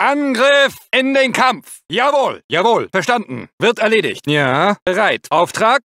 Angriff in den Kampf! Jawohl, jawohl, verstanden. Wird erledigt. Ja, bereit. Auftrag?